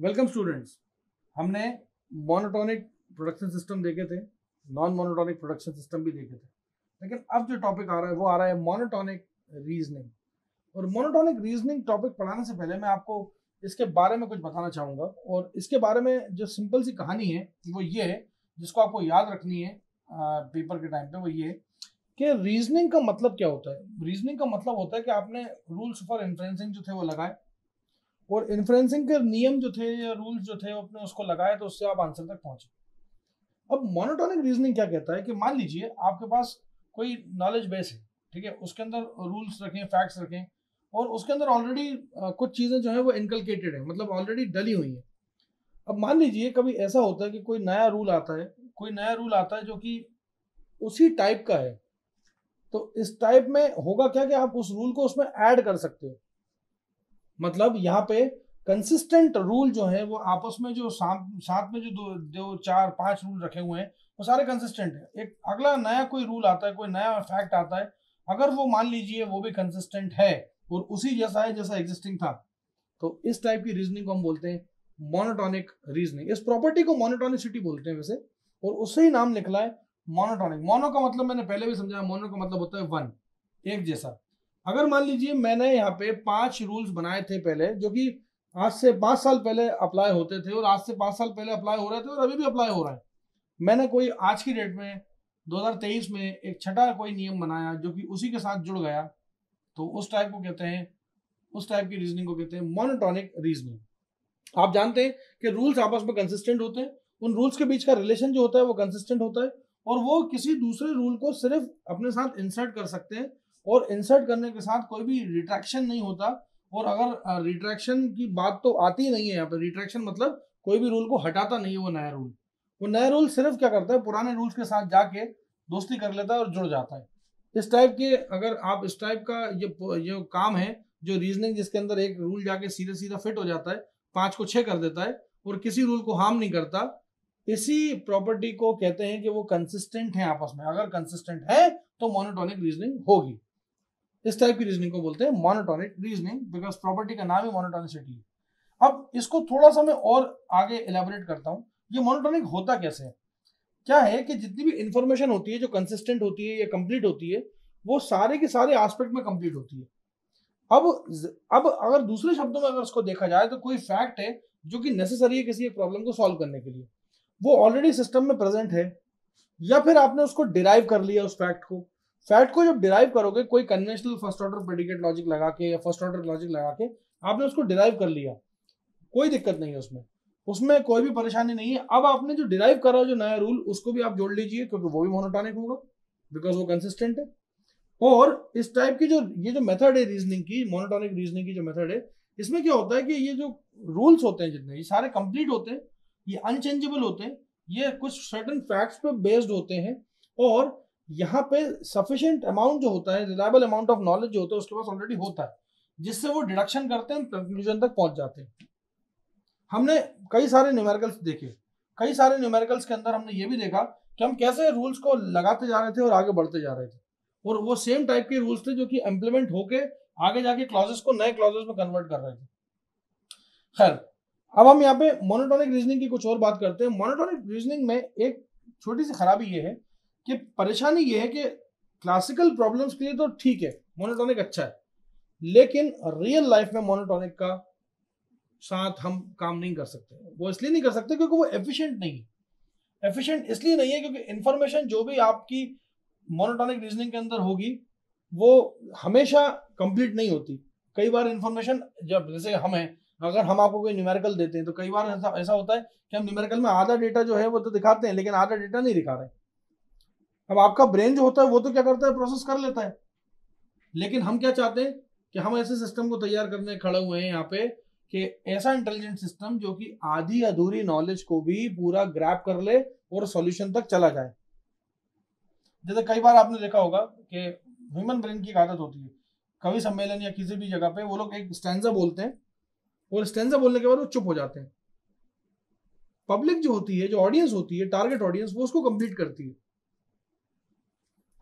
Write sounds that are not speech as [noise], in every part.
Welcome students हमने monotonic production system देखे थे नॉन मोनोटोनिक प्रोडक्शन सिस्टम भी देखे थे। लेकिन अब जो टॉपिक आ रहा है, वो आ रहा है मोनोटोनिक रीजनिंग और मोनोटोनिक रीजनिंग टॉपिक पढ़ाने से पहले मैं आपको इसके बारे में कुछ बताना चाहूँगा। और इसके बारे में जो सिंपल सी कहानी है, वो ये है, जिसको आपको याद रखनी है पेपर के टाइम पे, वो ये कि रीजनिंग का मतलब क्या होता है? रीजनिंग का मतलब होता है कि आपने रूल्स फॉर इन्फ्लुएंसिंग जो थे, वो लगाए। और इन्फ्लुएंसिंग के नियम जो थे या रूल्स जो थे अपने उसको लगाए तो उससे आप आंसर तक पहुँचे। अब मोनोटोनिक रीजनिंग क्या कहता है कि मान लीजिए आपके पास कोई नॉलेज बेस है, ठीक है? उसके अंदर रूल्स रखें फैक्ट्स रखें, और उसके अंदर ऑलरेडी कुछ चीज़ें जो है वो इनकलकेटेड है मतलब ऑलरेडी डली हुई है। अब मान लीजिए कभी ऐसा होता है कि कोई नया रूल आता है, कोई नया रूल आता है जो कि उसी टाइप का है तो इस टाइप में होगा क्या कि आप उस रूल को उसमें ऐड कर सकते हो? मतलब यहाँ पे कंसिस्टेंट रूल जो है, वो आपस में जो साथ में जो दो दो चार, पाँच रूल रखे हुए हैं, वो सारे कंसिस्टेंट है। एक अगला नया कोई रूल आता है, कोई नया फैक्ट आता है, अगर वो मान लीजिए वो भी कंसिस्टेंट है और उसी जैसा है, जैसा एग्जिस्टिंग था तो इस टाइप की रीजनिंग को हम बोलते हैं मोनोटॉनिक रीजनिंग इस प्रॉपर्टी को मोनोटॉनिसिटी बोलते हैं वैसे, और उससे ही नाम निकला है मोनोटॉनिक मोनो का मतलब मैंने पहले भी समझाया मोनो का मतलब होता है वन एक जैसा। अगर मान लीजिए मैंने यहाँ पे पाँच रूल्स बनाए थे पहले, जो कि आज से पाँच साल पहले अप्लाई होते थे और आज से पाँच साल पहले अप्लाई हो रहे थे और अभी भी अप्लाई हो रहा है। मैंने कोई आज की डेट में 2023 में एक छठा कोई नियम बनाया जो कि उसी के साथ जुड़ गया। तो उस टाइप को कहते हैं, उस टाइप की रीजनिंग को कहते हैं मोनोटॉनिक रीजनिंग आप जानते हैं कि रूल्स आपस में कंसिस्टेंट होते हैं, उन रूल्स के बीच का रिलेशन जो होता है वो कंसिस्टेंट होता है और वो किसी दूसरे रूल को सिर्फ़ अपने साथ इंसर्ट कर सकते हैं और इंसर्ट करने के साथ कोई भी रिट्रैक्शन नहीं होता। और अगर रिट्रैक्शन की बात तो आती ही नहीं है यहाँ पर रिट्रैक्शन मतलब कोई भी रूल को हटाता नहीं है वो नया रूल वो नया रूल सिर्फ़ क्या करता है? पुराने रूल्स के साथ जाके दोस्ती कर लेता है और जुड़ जाता है। इस टाइप के अगर आप, इस टाइप का ये जो काम है, जो रीजनिंग जिसके अंदर एक रूल जाके सीधा सीधा फिट हो जाता है, पाँच को छह कर देता है और किसी रूल को हार्म नहीं करता, इसी प्रॉपर्टी को कहते हैं कि वो कंसिस्टेंट है आपस में। अगर कंसिस्टेंट है तो मोनोटोनिक रीजनिंग होगी। इस टाइप की रीजनिंग को बोलते हैं मोनोटोनिक रीजनिंग बिकॉज़ प्रॉपर्टी का नाम ही मोनोटोनिसिटी है। अब इसको थोड़ा सा मैं और आगे एलेबोरेट करता हूँ। ये मोनोटोनिक होता कैसे है? क्या है कि जितनी भी इंफॉर्मेशन होती है, जो कंसिस्टेंट होती है या कंप्लीट होती है, वो सारे के सारे एस्पेक्ट में कंप्लीट होती है। अब अब अगर दूसरे शब्दों में अगर उसको देखा जाए तो कोई फैक्ट है जो कि नेसेसरी है किसी एक प्रॉब्लम को सॉल्व करने के लिए। वो ऑलरेडी सिस्टम में प्रेजेंट है, या फिर आपने उसको डिराइव कर लिया उस फैक्ट को। फैक्ट को जब डिराइव करोगे, कोई conventional first order predicate logic लगा के या फ़र्स्ट ऑर्डर लॉजिक लगा के, आपने उसको डिराइव कर लिया। कोई दिक्कत नहीं है उसमें। उसमें कोई भी परेशानी नहीं है। अब आपने जो डिराइव करा जो नया रूल उसको भी आप जोड़ लीजिए, क्योंकि वो भी मोनोटॉनिक होगा बिकॉज़ वो कंसिस्टेंट है। और इस टाइप की जो, ये जो मेथड है रीजनिंग की मोनोटॉनिक रीजनिंग की जो मेथड है, इसमें क्या होता है कि ये जो रूल्स होते हैं जितने, ये सारे कंप्लीट होते हैं, ये अनचेंजेबल होते हैं, ये कुछ सर्टन फैक्ट्स पे बेस्ड होते हैं, और यहाँ पे सफिशियंट अमाउंट जो होता है रिलायबल अमाउंट ऑफ़ नॉलेज जो होता है, उसके पास ऑलरेडी होता है, जिससे वो डिडक्शन करते हैं कंक्लूजन तक पहुँच जाते हैं। हमने कई सारे न्यूमेरिकल्स देखे। कई सारे न्यूमेरिकल्स के अंदर हमने ये भी देखा कि हम कैसे रूल्स को लगाते जा रहे थे और आगे बढ़ते जा रहे थे। और वो सेम टाइप के रूल्स थे जो कि इम्प्लीमेंट होके आगे जाके क्लॉजेस को नए क्लॉजेस में कन्वर्ट कर रहे थे। खैर, अब हम यहाँ पे मोनोटोनिक रीजनिंग की कुछ और बात करते हैं। मोनोटोनिक रीजनिंग में एक छोटी सी खराबी ये है कि परेशानी ये है कि क्लासिकल प्रॉब्लम्स के लिए तो ठीक है मोनोटोनिक अच्छा है, लेकिन रियल लाइफ में मोनोटोनिक का साथ हम काम नहीं कर सकते। वो इसलिए नहीं कर सकते क्योंकि वो एफिशिएंट नहीं है। एफिशिएंट इसलिए नहीं है क्योंकि इंफॉर्मेशन जो भी आपकी मोनोटोनिक रीजनिंग के अंदर होगी, वो हमेशा कंप्लीट नहीं होती। कई बार इंफॉर्मेशन जब जैसे हम हमें अगर हम आपको कोई न्यूमेरिकल देते हैं तो कई बार ऐसा ऐसा होता है कि हम न्यूमेरिकल में आधा डेटा जो है वो तो दिखाते हैं, लेकिन आधा डेटा नहीं दिखा रहे। अब आपका ब्रेन जो होता है, वो तो क्या करता है? प्रोसेस कर लेता है। लेकिन हम क्या चाहते हैं कि हम ऐसे सिस्टम को तैयार करने खड़े हुए हैं यहाँ पे कि ऐसा इंटेलिजेंट सिस्टम जो कि आधी अधूरी नॉलेज को भी पूरा ग्रैप कर ले और सॉल्यूशन तक चला जाए। जैसे कई बार आपने देखा होगा कि ह्यूमन ब्रेन की आदत होती है। कवि सम्मेलन या किसी भी जगह पे वो लोग एक स्टैंडा बोलते हैं और स्टैंडा बोलने के बाद वो चुप हो जाते हैं। पब्लिक जो होती है, जो ऑडियंस होती है टारगेट ऑडियंस वो उसको कंप्लीट करती है।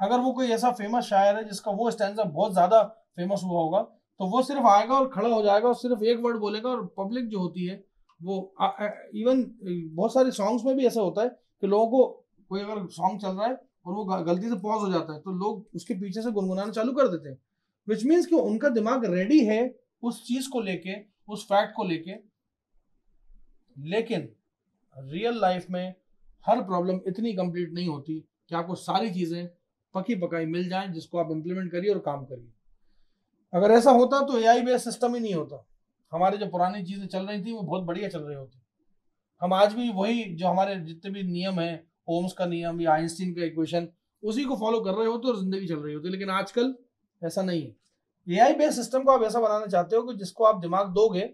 अगर वो कोई ऐसा फ़ेमस शायर है जिसका वो स्टैंडा बहुत ज़्यादा फ़ेमस हुआ होगा तो वो सिर्फ़ आएगा और खड़ा हो जाएगा और सिर्फ़ एक वर्ड बोलेगा और पब्लिक जो होती है, वो इवन बहुत सारे सॉन्ग्स में भी ऐसा होता है कि लोगों को कोई अगर सॉन्ग चल रहा है और वो गलती से पॉज हो जाता है तो लोग उसके पीछे से गुनगुनाना चालू कर देते हैं। विच मीन्स कि उनका दिमाग रेडी है उस चीज़ को लेके, उस फैक्ट को लेके। लेकिन रियल लाइफ में हर प्रॉब्लम इतनी कंप्लीट नहीं होती कि आपको सारी चीज़ें पकी पकाई मिल जाए, जिसको आप इम्प्लीमेंट करिए और काम करिए। अगर ऐसा होता तो ए बेस्ड सिस्टम ही नहीं होता। हमारे जो पुरानी चीज़ें चल रही थी, वो बहुत बढ़िया चल रही होती। हम आज भी वही जो हमारे जितने भी नियम है ओम्स का नियम या आइंस्टीन का इक्वेशन उसी को फॉलो कर रहे होते और ज़िंदगी चल रही होती। लेकिन आजकल ऐसा नहीं है। ए आई बेस्ड सिस्टम को आप ऐसा बनाना चाहते हो कि जिसको आप दिमाग दोगे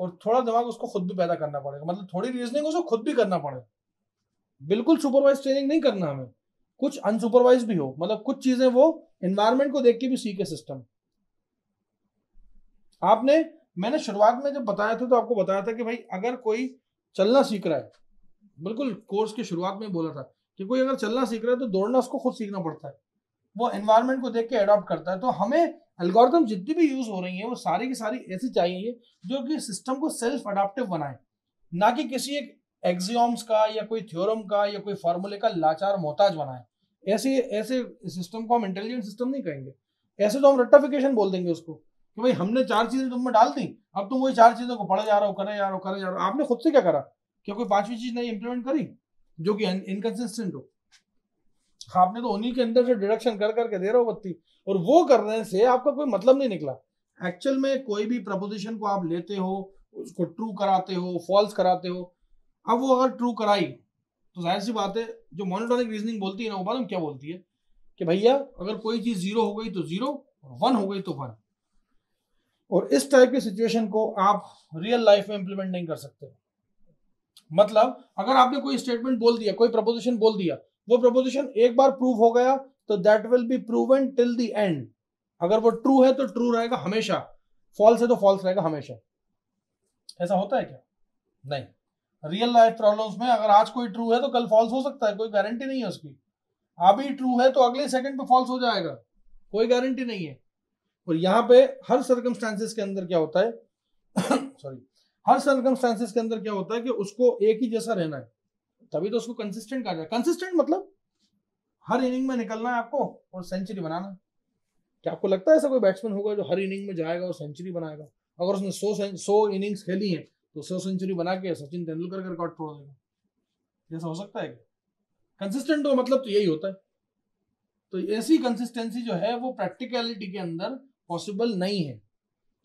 और थोड़ा दिमाग उसको खुद भी पैदा करना पड़ेगा। मतलब थोड़ी रीजनिंग उसको खुद भी करना पड़ेगा। बिल्कुल सुपरवाइज ट्रेनिंग नहीं करना हमें। कुछ अनसुपरवाइज भी हो मतलब कुछ चीज़ें वो एनवायरमेंट को देख के भी सीखे सिस्टम आपने, मैंने शुरुआत में जब बताया था तो आपको बताया था कि भाई, अगर कोई चलना सीख रहा है, बिल्कुल कोर्स की शुरुआत में बोला था कि कोई अगर चलना सीख रहा है तो दौड़ना उसको खुद सीखना पड़ता है। वो एनवायरमेंट को देख के अडॉप्ट करता है। तो हमें एल्गोरिथम जितनी भी यूज़ हो रही है, वो सारी की सारी ऐसी चाहिए जो कि सिस्टम को सेल्फ अडाप्टिव बनाए। ना कि किसी एक एक्सियोम्स का या कोई थ्योरम का या कोई फॉर्मूले का लाचार मोहताज बनाए ऐसे ऐसे सिस्टम को हम इंटेलिजेंट सिस्टम नहीं कहेंगे। ऐसे तो हम रट्टाफिकेशन बोल देंगे उसको कि भाई हमने चार चीज़ें तुम में डाल दी, अब तुम वही चार चीज़ों को पढ़े जा रहे हो, करे जा रहे हो, करे जा रहे हो। आपने खुद से क्या करा? क्या कोई पांचवी चीज़ नहीं इंप्लीमेंट करी, जो कि इनकन्सिस्टेंट हो। आपने तो उन्हीं के अंदर से डिडक्शन कर करके दे रहे हो बत्ती। और वो करने से आपका कोई मतलब नहीं निकला। एक्चुअल में कोई भी प्रपोजिशन को आप लेते हो, उसको ट्रू कराते हो फॉल्स कराते हो अब वो अगर ट्रू कराई तो ज़ाहिर सी बात है, जो मोनोटॉनिक रीजनिंग बोलती है ना, वो मालूम क्या बोलती है? कि भैया, अगर कोई चीज़ ज़ीरो हो गई तो ज़ीरो वन हो गई तो वन और इस टाइप की सिचुएशन को आप रियल लाइफ में इंप्लीमेंट नहीं कर सकते। मतलब अगर आपने कोई स्टेटमेंट बोल दिया, कोई प्रपोजिशन बोल दिया, वो प्रपोजिशन एक बार प्रूव हो गया तो that will be proven till the end अगर वो ट्रू है तो ट्रू रहेगा हमेशा। फॉल्स है तो फॉल्स रहेगा हमेशा। ऐसा होता है क्या? नहीं। रियल लाइफ प्रॉब्लम्स में अगर आज कोई ट्रू है तो कल फॉल्स हो सकता है, कोई गारंटी नहीं है उसकी। अभी ट्रू है तो अगले सेकंड पे फॉल्स हो जाएगा, कोई गारंटी नहीं है। और यहाँ पे हर सर्कमस्टांसिस के अंदर क्या होता है? [coughs] सॉरी हर सर्कमस्टांसिस के अंदर क्या होता है कि उसको एक ही जैसा रहना है, तभी तो उसको कंसिस्टेंट कहा जाए कंसिस्टेंट मतलब हर इनिंग में निकलना है आपको और सेंचुरी बनाना क्या आपको लगता है ऐसा कोई बैट्समैन होगा जो हर इनिंग में जाएगा और सेंचुरी बनाएगा? अगर उसने सौ सौ इनिंग्स खेली हैं तो सौ सेंचुरी बना के सचिन तेंदुलकर का रिकॉर्ड तोड़ देगा। ऐसा हो सकता है कंसिस्टेंट हो मतलब तो यही होता है। तो ऐसी कंसिस्टेंसी जो है वो प्रैक्टिकलिटी के अंदर पॉसिबल नहीं है।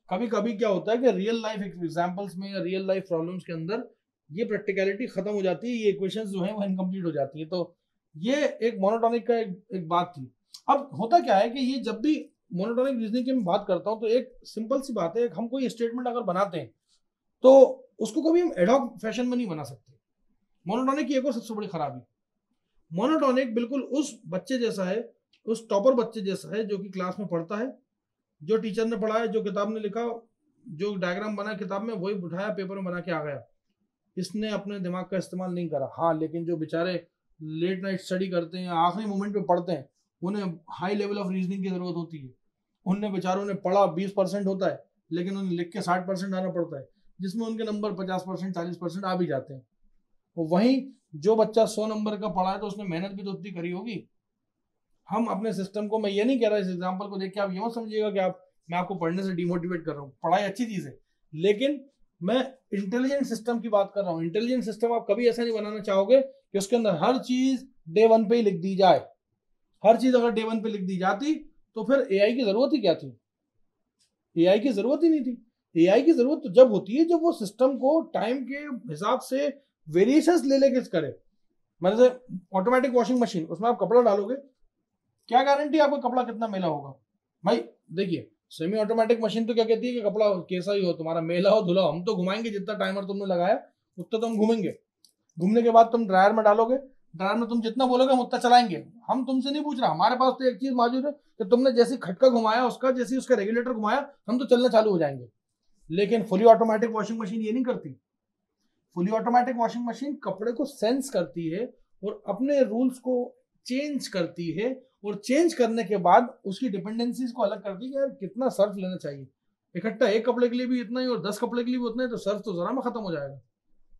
कभी कभी क्या होता है कि रियल लाइफ एग्जाम्पल्स में या रियल लाइफ प्रॉब्लम्स के अंदर ये प्रैक्टिकलिटी खत्म हो जाती है ये इक्वेशन जो है वो इनकम्प्लीट हो जाती है। तो ये एक मोनोटॉनिक का एक, एक बात थी। अब होता क्या है कि ये जब भी मोनोटॉनिक रीजनिंग की मैं बात करता हूँ तो एक सिंपल सी बात है हम कोई स्टेटमेंट अगर बनाते हैं तो उसको कभी हम एडॉक फ़ैशन में नहीं बना सकते। मोनोटॉनिक की एक और सबसे बड़ी खराबी। मोनोटॉनिक बिल्कुल उस बच्चे जैसा है, उस टॉपर बच्चे जैसा है, जो कि क्लास में पढ़ता है, जो टीचर ने पढ़ाया, जो किताब ने लिखा, जो डायग्राम बना किताब में, वही उठाया पेपर में बना के आ गया। इसने अपने दिमाग का इस्तेमाल नहीं करा। हाँ लेकिन जो बेचारे लेट नाइट स्टडी करते हैं, आखिरी मोमेंट पे पढ़ते हैं, उन्हें हाई लेवल ऑफ़ रीजनिंग की ज़रूरत होती है। उनने बेचारों ने पढ़ा, बीस परसेंट होता है, लेकिन उन्हें लिख के साठ परसेंट आना पड़ता है। जिसमें उनके नंबर पचास परसेंट चालीस परसेंट आ भी जाते हैं। तो वहीं जो बच्चा सौ नंबर का पढ़ा है तो उसने मेहनत भी तो उतनी करी होगी। हम अपने सिस्टम को, मैं ये नहीं कह रहा इस एग्ज़ाम्पल को देख के आप ये समझिएगा कि आप, मैं आपको पढ़ने से डिमोटिवेट कर रहा हूँ। पढ़ाई अच्छी चीज़ है। लेकिन मैं इंटेलिजेंट सिस्टम की बात कर रहा हूँ। इंटेलिजेंट सिस्टम आप कभी ऐसा नहीं बनाना चाहोगे कि उसके अंदर हर चीज़ डे वन पे ही लिख दी जाए। हर चीज़ अगर डे वन पे लिख दी जाती तो फिर एआई की ज़रूरत ही क्या थी? एआई की ज़रूरत ही नहीं थी। एआई की ज़रूरत तो जब होती है जब वो सिस्टम को टाइम के हिसाब से वेरिएशन ले लेके करे। मतलब ऑटोमेटिक वॉशिंग मशीन उसमें आप कपड़ा डालोगे, क्या गारंटी आपको कपड़ा कितना मेला होगा? भाई, देखिए सेमी ऑटोमेटिक मशीन तो क्या कहती है कि कपड़ा कैसा ही हो, तुम्हारा मेला हो, धुला हो, हम तो घुमाएँगे, जितना टाइमर तुमने लगाया, उतना तो हम घूमेंगे। घूमने के बाद तुम ड्रायर में डालोगे ड्रायर में तुम जितना बोलोगे, हम उतना चलाएँगे। हम तुमसे नहीं पूछ रहा, हमारे पास तो एक चीज़ मौजूद है कि तुमने जैसे खटका घुमाया, उसका जैसे उसका रेगुलेटर घुमाया, हम तो चलना चालू हो जाएँगे। लेकिन फुली ऑटोमेटिक वॉशिंग मशीन ये नहीं करती। फुली ऑटोमेटिक वॉशिंग मशीन कपड़े को सेंस करती है और अपने रूल्स को चेंज करती है और चेंज करने के बाद उसकी डिपेंडेंसीज को अलग करती है यार कितना सर्फ लेना चाहिए। इकट्ठा एक कपड़े के लिए भी इतना ही और दस कपड़े के लिए भी उतना ही तो सर्फ तो जरा में खत्म हो जाएगा।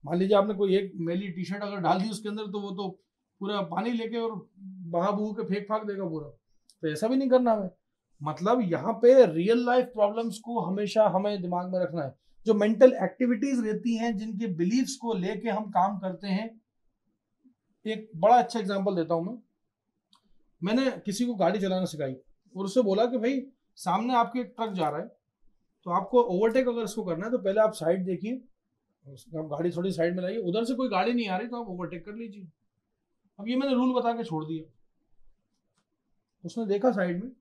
मान लीजिए आपने कोई एक मेली टी शर्ट अगर डाल दी उसके अंदर तो वो तो पूरा पानी लेके और बहा बहू के फेंक फाक देगा पूरा। तो ऐसा भी नहीं करना हमें। मतलब यहाँ पे रियल लाइफ प्रॉब्लम्स को हमेशा हमें दिमाग में रखना है। जो मेंटल एक्टिविटीज़ रहती हैं, जिनके बिलीव्स को लेके हम काम करते हैं, एक बड़ा अच्छा एग्जांपल देता हूँ मैं। मैंने किसी को गाड़ी चलाना सिखाई और उससे बोला कि भाई, सामने आपके एक ट्रक जा रहा है तो आपको ओवरटेक अगर इसको करना है तो पहले आप साइड देखिए। आप गाड़ी थोड़ी साइड में लाइए, उधर से कोई गाड़ी नहीं आ रही तो आप ओवरटेक कर लीजिए। अब ये मैंने रूल बता के छोड़ दिया। उसने देखा साइड में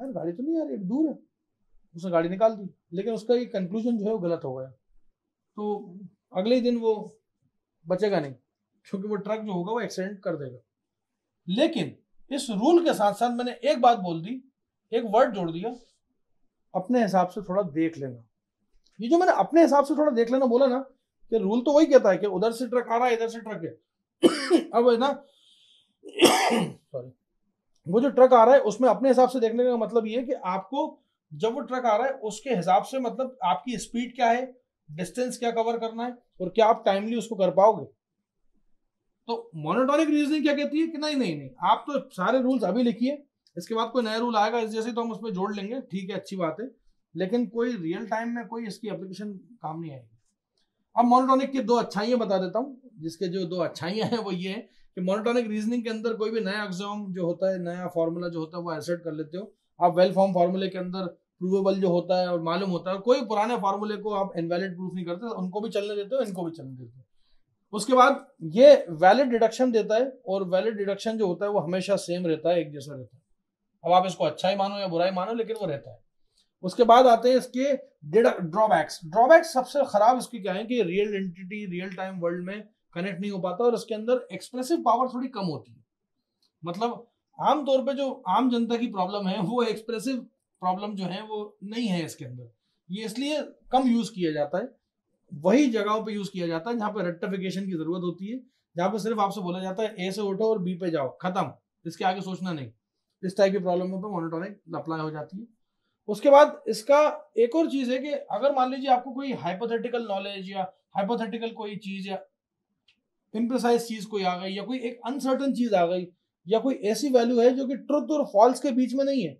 यार गाड़ी तो नहीं आ रही दूर है। उसने गाड़ी निकाल दी, लेकिन उसका ये कंक्लूजन जो है वो गलत हो गया। तो अगले दिन वो बचेगा नहीं, क्योंकि वो ट्रक जो होगा वो एक्सीडेंट कर देगा। लेकिन इस रूल के साथ साथ मैंने एक बात बोल दी, एक वर्ड जोड़ दिया, अपने हिसाब से थोड़ा देख लेना। ये जो मैंने अपने हिसाब से थोड़ा देख लेना बोला ना, कि रूल तो वही कहता है कि उधर से ट्रक आ रहा है, इधर से ट्रक है। [coughs] अब है ना [coughs] सॉरी वो जो ट्रक आ रहा है, उसमें अपने हिसाब से देखने का मतलब ये है कि आपको जब वो ट्रक आ रहा है, उसके हिसाब से मतलब आपकी स्पीड क्या है, डिस्टेंस क्या कवर करना है और क्या आप टाइमली उसको कर पाओगे। तो मोनोटॉनिक रीजनिंग क्या कहती है कि नहीं नहीं नहीं, आप तो सारे रूल्स अभी लिखिए, इसके बाद कोई नया रूल आएगा, इस जैसे तो हम उसमें जोड़ लेंगे, ठीक है, अच्छी बात है, लेकिन कोई रियल टाइम में कोई इसकी एप्लीकेशन काम नहीं आएगी। अब मोनोटॉनिक की दो अच्छाइयाँ बता देता हूँ, जिसके जो दो अच्छाइयाँ हैं वो ये है कि मोनोटॉनिक रीजनिंग के अंदर कोई भी नया एग्ज़ाम जो होता है, नया फॉर्मूला जो होता है, वो एसेट कर लेते हो। आप वेल फॉर्म फार्मूले के अंदर प्रूवेबल जो होता है और मालूम होता है कोई पुराने फार्मूले को आप इनवैलिड प्रूफ नहीं करते, उनको भी चलने देते हो, इनको भी चलने देते हो। उसके बाद ये वैलिड डिडक्शन देता है और वैलिड डिडक्शन जो होता है, वो हमेशा सेम रहता है, एक जैसा रहता है। अब आप इसको अच्छा ही मानो या बुरा ही मानो, लेकिन वो रहता है। उसके बाद आते हैं इसके ड्रॉबैक्स ड्रॉबैक्स सबसे खराब इसकी क्या है कि real entity real time world में कनेक्ट नहीं हो पाता और उसके अंदर एक्सप्रेसिव पावर थोड़ी कम होती है। मतलब आमतौर पे जो आम जनता की प्रॉब्लम है, वो एक्सप्रेसिव प्रॉब्लम जो है, वो नहीं है इसके अंदर। ये इसलिए कम यूज़ किया जाता है। वही जगहों पे यूज़ किया जाता है जहाँ पे रेक्टिफिकेशन की ज़रूरत होती है, जहाँ पे सिर्फ़ आपसे बोला जाता है ए से उठो और बी पे जाओ, खत्म। इसके आगे सोचना नहीं। इस टाइप की प्रॉब्लम पे मोनोटोनिक अप्लाई हो जाती है। उसके बाद इसका एक और चीज़ है कि अगर मान लीजिए आपको कोई हाइपोथेटिकल नॉलेज या हाइपोथेटिकल कोई चीज़ या इम्प्रोसाइज चीज़ कोई आ गई या कोई एक अनसर्टन चीज़ आ गई या कोई ऐसी वैल्यू है जो कि ट्रुथ और फॉल्स के बीच में नहीं है।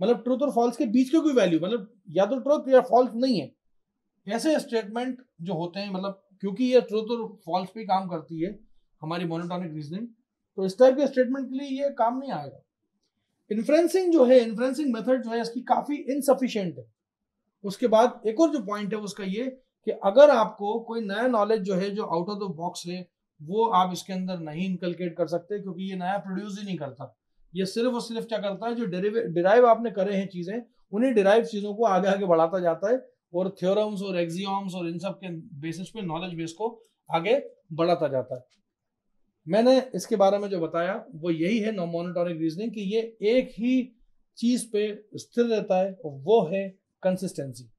मतलब ट्रुथ और फॉल्स के बीच की कोई वैल्यू मतलब या तो ट्रुथ या फॉल्स नहीं है। ऐसे स्टेटमेंट जो होते हैं मतलब क्योंकि ये ट्रुथ और फॉल्स पे काम करती है, हमारी मोनोटॉनिक रीजनिंग तो इस टाइप के स्टेटमेंट के लिए ये काम नहीं आएगा। इन्फ्रेंसिंग जो है इन्फ्रेंसिंग मेथड जो है, इसकी काफ़ी इनसफिशियंट है। उसके बाद एक और जो पॉइंट है, उसका ये कि अगर आपको कोई नया नॉलेज जो है, जो आउट ऑफ़ द बॉक्स है वो आप इसके अंदर नहीं इनकलकेट कर सकते क्योंकि ये नया प्रोड्यूस ही नहीं करता। ये सिर्फ़ और सिर्फ़ क्या करता है? जो डिराइव आपने करे हैं चीज़ें, उन्हीं डिराइव चीज़ों को आगे आगे बढ़ाता जाता है और थ्योरम्स और एक्सियम्स और इन सब के बेसिस पे नॉलेज बेस को आगे बढ़ाता जाता है। मैंने इसके बारे में जो बताया, वो यही है नॉन मोनोटॉनिक रीजनिंग कि ये एक ही चीज़ पे स्थिर रहता है वो है कंसिस्टेंसी